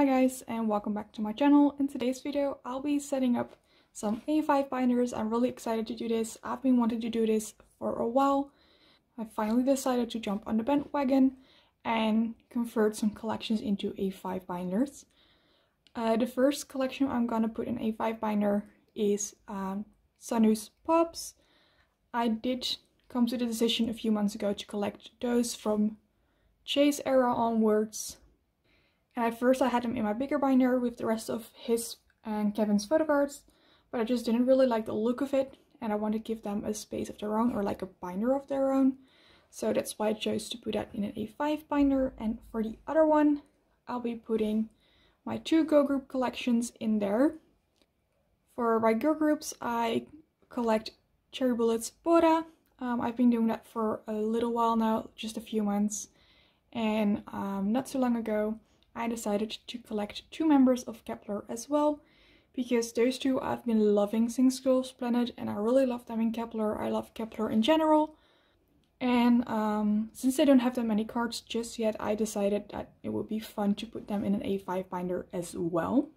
Hi guys and welcome back to my channel. In today's video I'll be setting up some A5 binders. I'm really excited to do this. I've been wanting to do this for a while. I finally decided to jump on the bandwagon and convert some collections into A5 binders. Uh, the first collection I'm gonna put in A5 binder is um, Sunwoo's Pops. I did come to the decision a few months ago to collect those from Chase era onwards. And at first I had them in my bigger binder with the rest of his and Kevin's photo cards, but I just didn't really like the look of it and I want to give them a space of their own or like a binder of their own. So that's why I chose to put that in an A5 binder and for the other one I'll be putting my two Go Group collections in there. For my Go Groups I collect Cherry Bullets Bora. Um, I've been doing that for a little while now, just a few months. And um, not so long ago I decided to collect two members of Kep1er as well because those two I've been loving since Girls Planet and I really love them in Kep1er. I love Kep1er in general. And um, since I don't have that many cards just yet, I decided that it would be fun to put them in an A5 binder as well.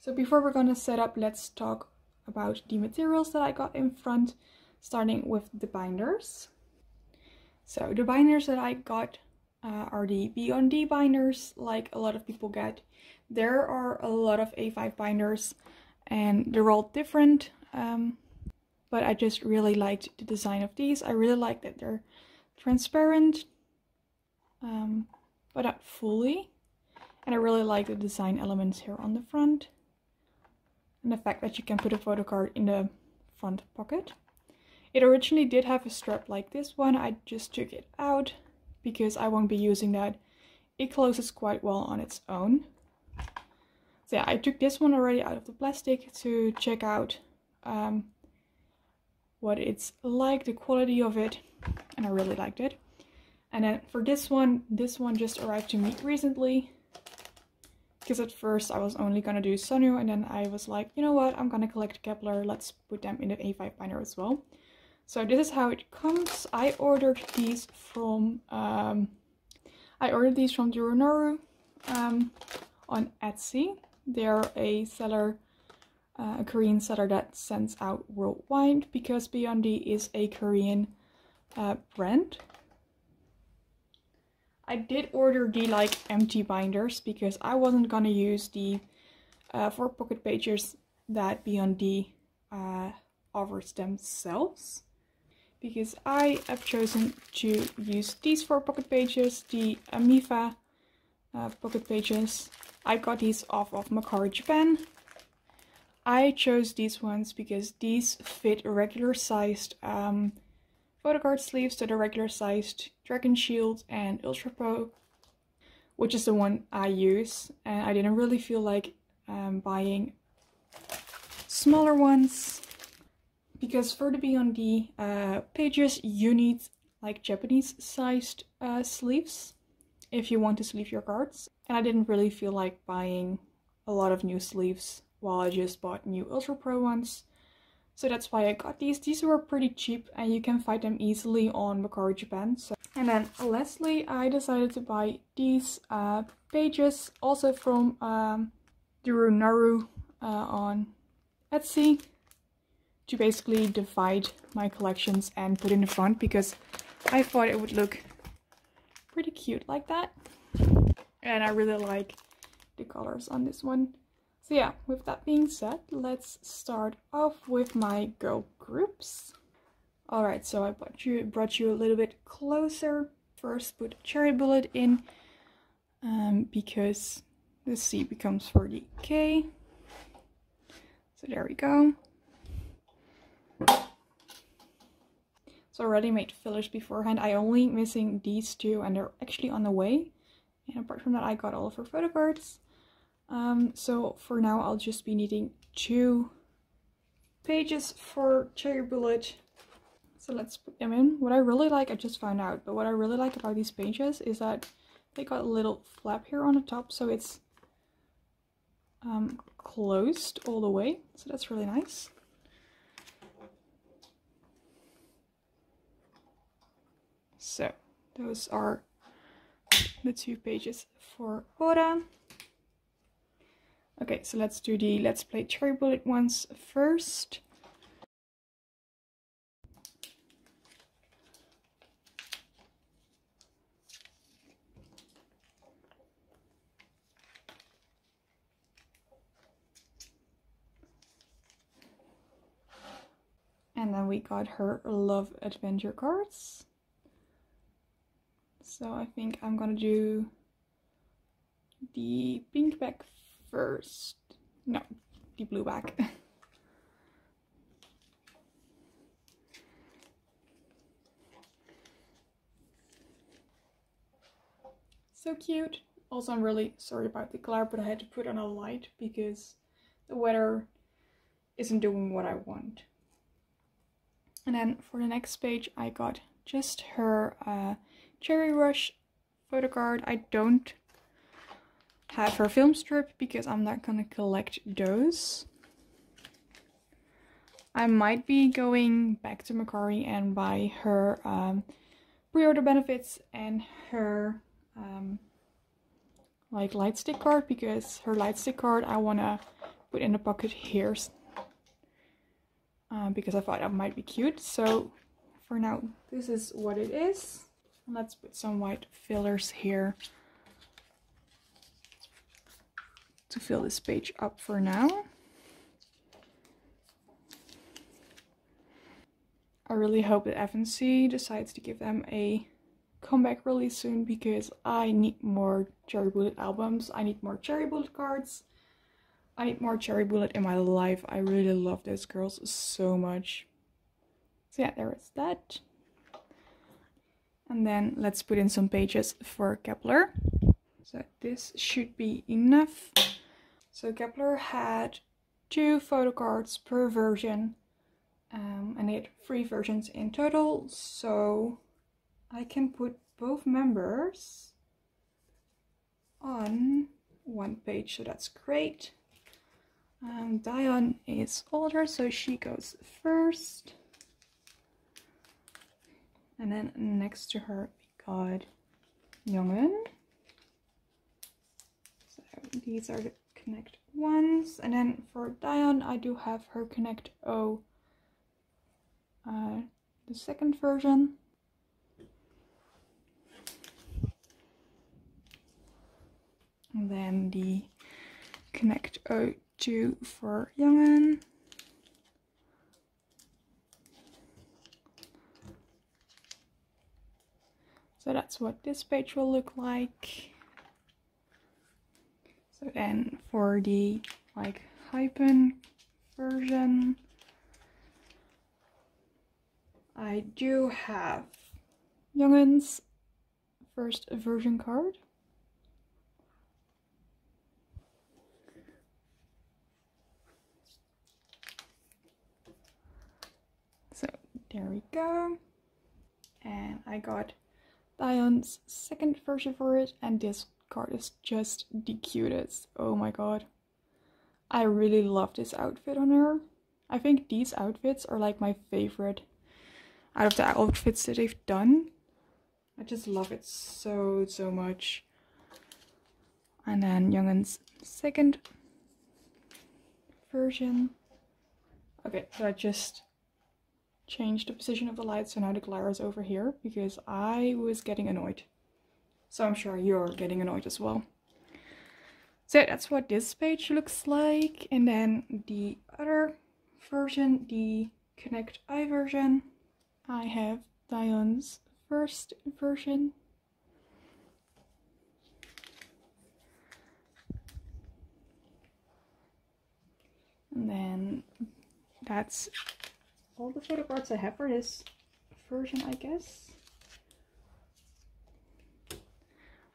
So before we're gonna set up, let's talk about the materials that I got in front, starting with the binders. So the binders that I got uh, are the B&D binders, like a lot of people get. There are a lot of A5 binders and they're all different. Um, but I just really liked the design of these. I really like that they're transparent, um, but not fully. And I really like the design elements here on the front. And the fact that you can put a photo card in the front pocket. It originally did have a strap like this one. I just took it out because I won't be using that. It closes quite well on its own. So yeah, I took this one already out of the plastic to check out um, what it's like, the quality of it, and I really liked it. And then for this one, this one just arrived to me recently. Because at first I was only gonna do Sunwoo and then I was like, you know what, I'm gonna collect Kep1er, let's put them in the A5 binder as well. So this is how it comes. I ordered these from, um, I ordered these from Durunaru um, on Etsy. They're a seller uh, a Korean seller that sends out worldwide because B&D is a Korean uh, brand. I did order the like empty binders because I wasn't gonna use the uh, four pocket pages that B&D uh, offers themselves because I have chosen to use these four pocket pages, the Amifa uh, pocket pages. I got these off of Mercari Japan I chose these ones because these fit regular sized um, photo card sleeves to the regular sized Dragon Shield and Ultra Pro, which is the one I use. And I didn't really feel like um, buying smaller ones because for the B&D uh, pages you need like Japanese sized uh, sleeves if you want to sleeve your cards. And I didn't really feel like buying a lot of new sleeves while I just bought new Ultra Pro ones. So that's why I got these. These were pretty cheap and you can find them easily on Mercari Japan. So. And then lastly, I decided to buy these uh, pages also from um, Durunaru uh, on Etsy to basically divide my collections and put in the front because I thought it would look pretty cute like that. And I really like the colors on this one. So yeah, with that being said, let's start off with my go groups. Alright, so I brought you, brought you a little bit closer. First put Cherry Bullet in, um, because the C becomes for the K. So there we go. So already made fillers beforehand. I only missing these two and they're actually on the way. And apart from that, I got all of her photo cards. Um, so for now I'll just be needing two pages for Cherry Bullet. So let's put them in. What I really like, I just found out, but what I really like about these pages is that they got a little flap here on the top, so it's um, closed all the way. So that's really nice. So those are the two pages for Bora. Okay, so let's do the Let's Play Cherry Bullet ones first. And then we got her Love Adventure cards. So I think I'm gonna do the pink back first. No, the blue back. so cute. Also, I'm really sorry about the glare, but I had to put on a light because the weather isn't doing what I want. And then for the next page, I got just her uh, Cherry Rush photo card. I don't have her film strip because I'm not gonna collect those. I might be going back to Mercari and buy her um, pre-order benefits and her um, like light stick card because her light stick card I wanna put in the pocket here uh, because I thought that might be cute. So for now, this is what it is. Let's put some white fillers here to fill this page up for now. I really hope that FNC decides to give them a comeback really soon because I need more Cherry Bullet albums. I need more Cherry Bullet cards. I need more Cherry Bullet in my life. I really love those girls so much. So yeah, there is that. And then let's put in some pages for Kep1er. So this should be enough. So Kep1er had two photo cards per version um, and they had three versions in total. So I can put both members on one page, so that's great. Um, Dayeon is older, so she goes first. And then next to her, we got Youngeun. So these are the Connect ones. And then for Dayeon, I do have her Connect O, uh, the second version. And then the Connect O two for Youngeun. So that's what this page will look like. So then for the like hyphen version, I do have Youngeun's first version card. So there we go. And I got Dayeon's second version for it, and this card is just the cutest. Oh my god. I really love this outfit on her. I think these outfits are like my favorite out of the outfits that they've done. I just love it so, so much. And then Youngeun's second version. Okay, so I just change the position of the light so now the glare is over here because I was getting annoyed. So I'm sure you're getting annoyed as well. So that's what this page looks like. And then the other version, the Connect Eye version, I have Dayeon's first version. And then that's all the photo cards I have for this version, I guess.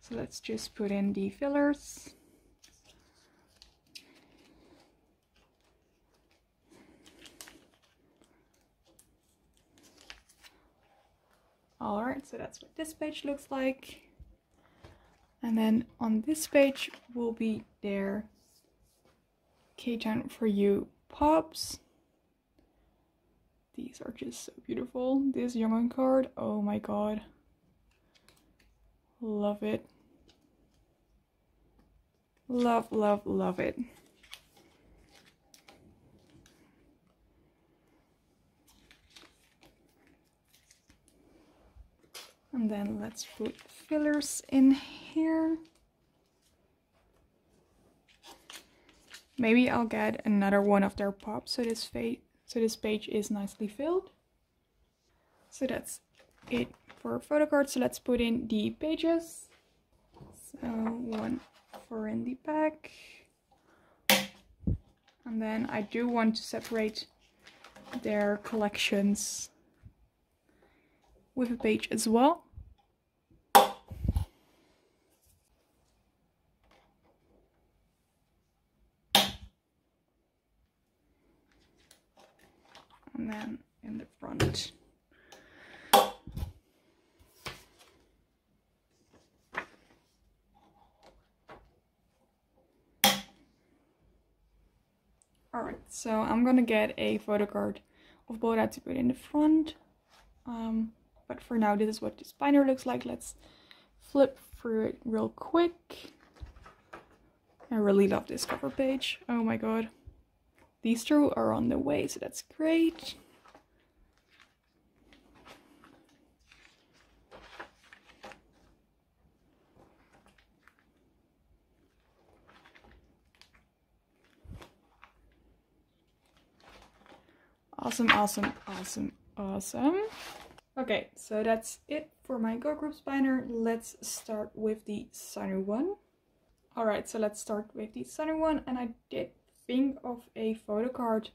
So let's just put in the fillers. Alright, so that's what this page looks like. And then on this page will be their K-Town for You pops. These are just so beautiful. This Youngeun card, oh my god. Love it. Love, love, love it. And then let's put fillers in here. Maybe I'll get another one of their pops so this so this page is nicely filled. So that's it for photo cards. So let's put in the pages. So one for in the back. And then I do want to separate their collections with a page as well. And then in the front. Alright, so I'm gonna get a photo card of Bora to put in the front. Um, but for now, this is what this binder looks like. Let's flip through it real quick. I really love this cover page. Oh my god. These two are on the way, so that's great. Awesome, awesome, awesome, awesome. Okay, so that's it for my Girl Groups binder. Let's start with the Sunny one. Alright, so let's start with the Sunny one. And I did think of a photo card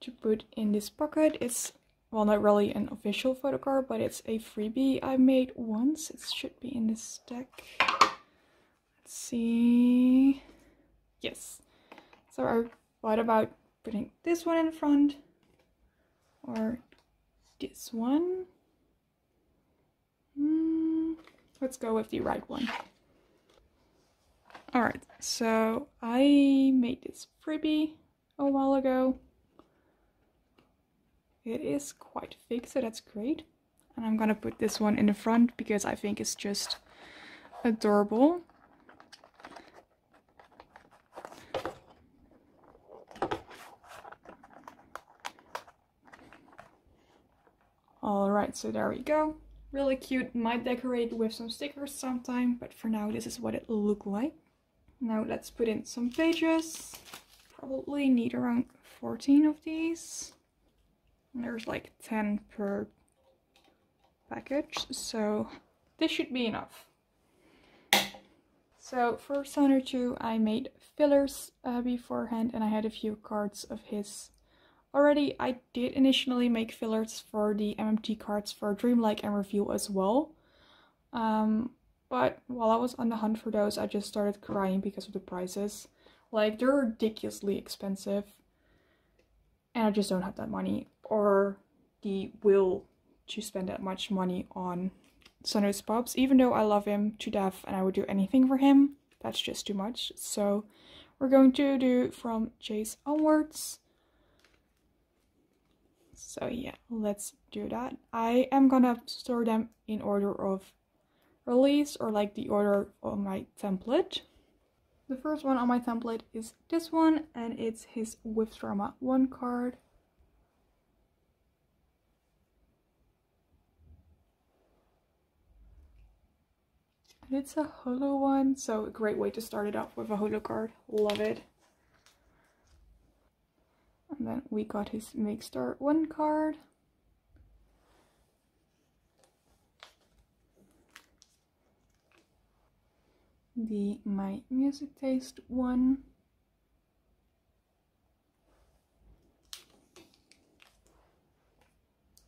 to put in this pocket. It's, well, not really an official photo card, but it's a freebie I made once. It should be in this stack. Let's see. Yes. So I thought about putting this one in front or this one. Mm, let's go with the right one. Alright, so I made this freebie a while ago. It is quite thick, so that's great. And I'm gonna put this one in the front because I think it's just adorable. Alright, so there we go. Really cute, might decorate with some stickers sometime, but for now this is what it look like. Now let's put in some pages. Probably need around 14 of these. And there's like 10 per package, so this should be enough. So for Sunwoo 2 I made fillers uh, beforehand and I had a few cards of his Already, I did initially make fillers for the MMT cards for Dreamlike and Reveal as well. Um, but while I was on the hunt for those, I just started crying because of the prices. Like, they're ridiculously expensive. And I just don't have that money or the will to spend that much money on Sunwoo's Pops. Even though I love him to death and I would do anything for him, that's just too much. So we're going to do from Chase onwards. So yeah, let's do that. I am gonna store them in order of release or like the order on my template. The first one on my template is this one and it's his With Drama 1 card. And it's a holo one, so a great way to start it off with a holo card. Love it. And then we got his Makestar 1 card. The My Music Taste one.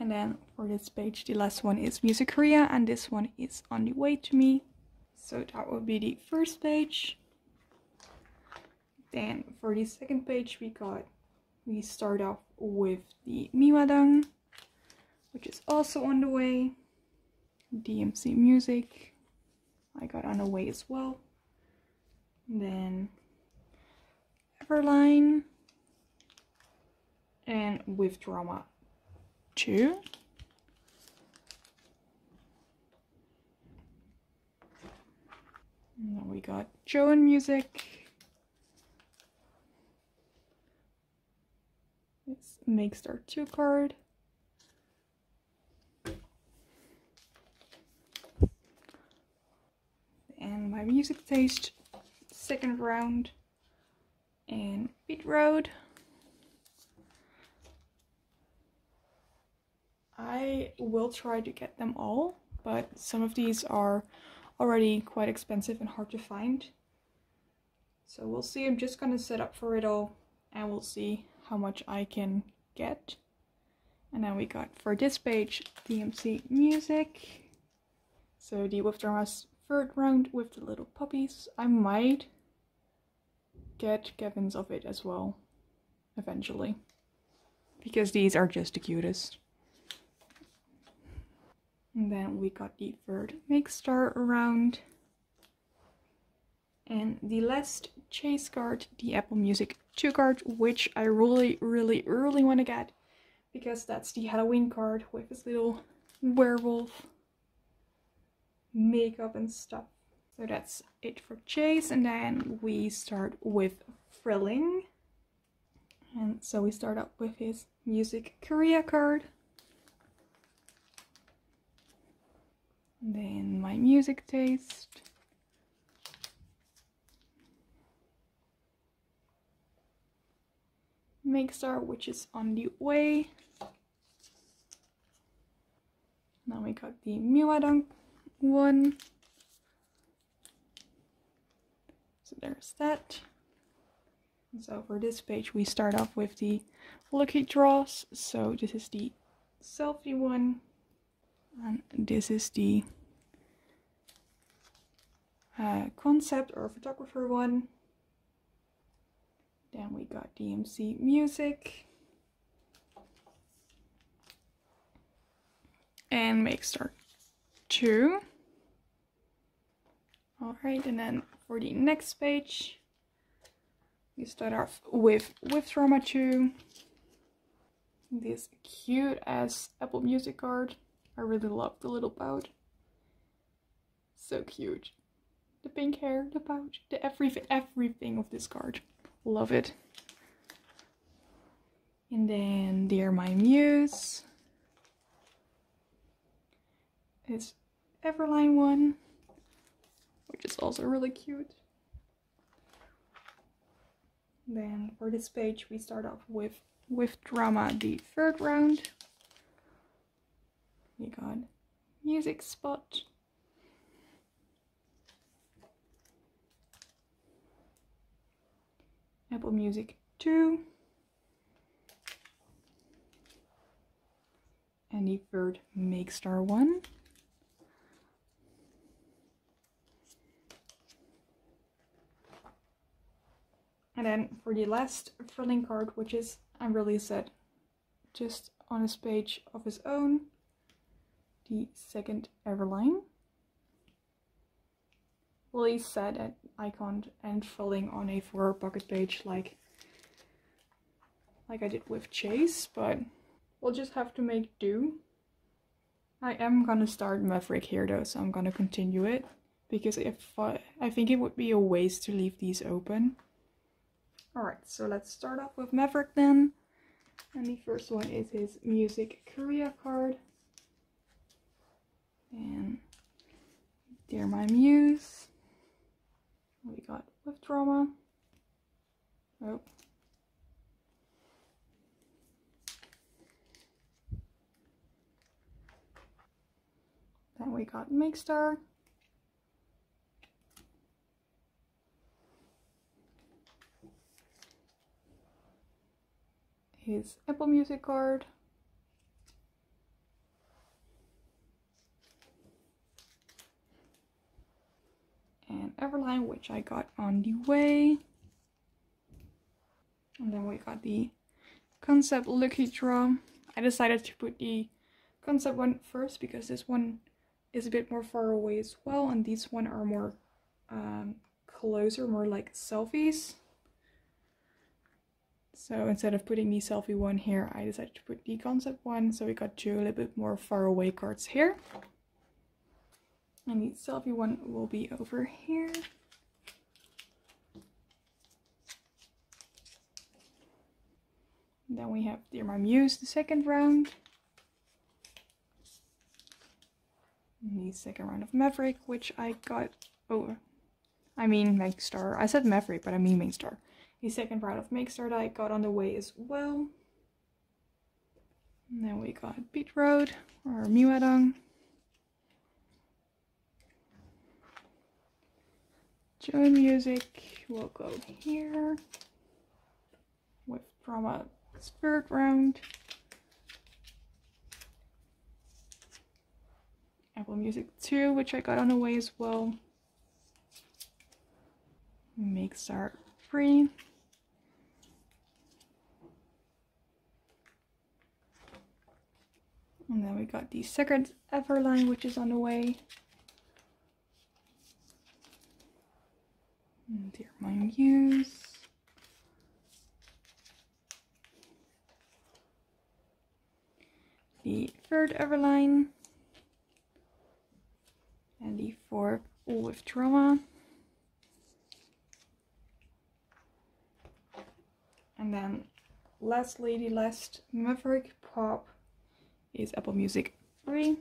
And then for this page, the last one is Music Korea and this one is on the way to me. So that will be the first page. Then for the second page, we got we start off with the Mihwadang, which is also on the way. DMC Music, I got on away as well. And then Everline and with drama 2. And then we got Joe and Music. It's mixed our two card. My music taste, second round. And Beat Road. I will try to get them all, but some of these are already quite expensive and hard to find. So we'll see. I'm just gonna set up for it all and we'll see how much I can get. And then we got for this page DMC music. So the Withdramas third round with the little puppies. I might get Kevin's of it as well eventually. Because these are just the cutest. And then we got the third Make Star round. And the last chase card, the Apple Music 2 card, which I really, really, really want to get. Because that's the Halloween card with this little werewolf makeup and stuff. So that's it for Chase. And then we start with Thrilling. And so we start up with his Music Korea card. then my music taste. Make Star, which is on the way. Now we got the Mihwadang one. So there's that. so for this page we start off with the lucky draws. So this is the selfie one and this is the uh, concept or photographer one then we got DMC music and Makestar 2 all right and then for the next page we start off with Withdrama 2 this cute as apple music card I really love the little pouch. So cute. The pink hair, the pouch, the everything, everything of this card. Love it. And then Dear My Muse. It's Everline one, which is also really cute. Then for this page we start off with with drama the third round. We got music spot. Apple Music 2 and the third Make Star 1 and then for the last thrilling card which is I'm really sad just on his page of his own the second Everline. Really sad that I can't end Thrilling on a four pocket page like like I did with Chase, but we'll just have to make do. I am gonna start Maverick here though, so I'm gonna continue it. Because if I, I think it would be a waste to leave these open. Alright, so let's start off with Maverick then. And the first one is his Music Korea card and Dear My Muse. We got Withdrama. Oh. Then we got Make Star. His Apple Music card. and Everline, which I got on the way. And then we got the concept lucky draw. I decided to put the concept one first because this one is a bit more far away as well and these one are more um, closer, more like selfies. So instead of putting the selfie one here, I decided to put the concept one. So we got two a little bit more far away cards here. And the selfie one will be over here. then we have Dear My Muse, the second round. And the second round of Maverick, which I got. Oh, I mean Makestar. I said Maverick, but I mean Makestar. The second round of that I got on the way as well. And then we got Beat Road or Mihwadang. Joy Music will go here with Drama Spirit Round. Apple Music 2, which I got on the way as well. Makestar free. And then we got the second Everline, which is on the way. And Dear My Muse. The third Everline. And the fourth All with Drama. And then lastly, the last Maverick Pop is Apple Music free.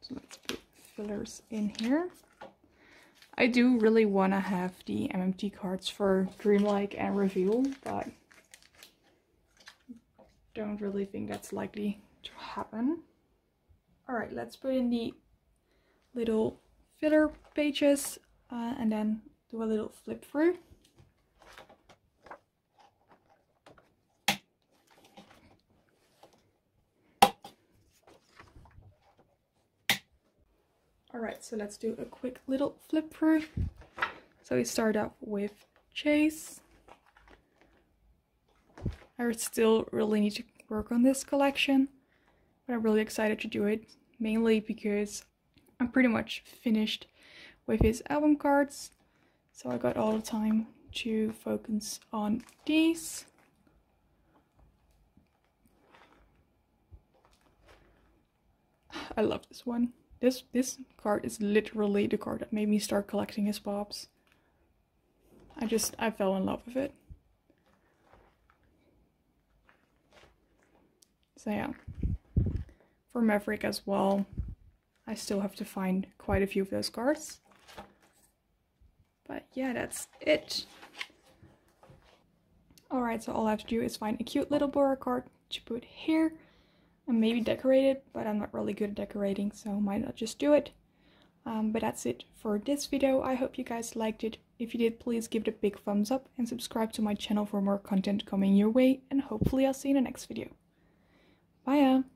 So let's put fillers in here. I do really want to have the MMT cards for Dreamlike and Reveal, but don't really think that's likely to happen. Alright, let's put in the little filler pages uh, and then do a little flip through. Alright, so let's do a quick little flip through. So we start off with Chase. I still really need to work on this collection, but I'm really excited to do it, mainly because I'm pretty much finished with his album cards, so I got all the time to focus on these. I love this one. This this card is literally the card that made me start collecting his pops. I just I fell in love with it. So yeah. For Maverick as well, I still have to find quite a few of those cards. But yeah, that's it. Alright, so all I have to do is find a cute little Bora card to put here and maybe decorate it, but I'm not really good at decorating, so might not just do it. Um, but that's it for this video. I hope you guys liked it. If you did, please give it a big thumbs up and subscribe to my channel for more content coming your way, and hopefully I'll see you in the next video. Bye!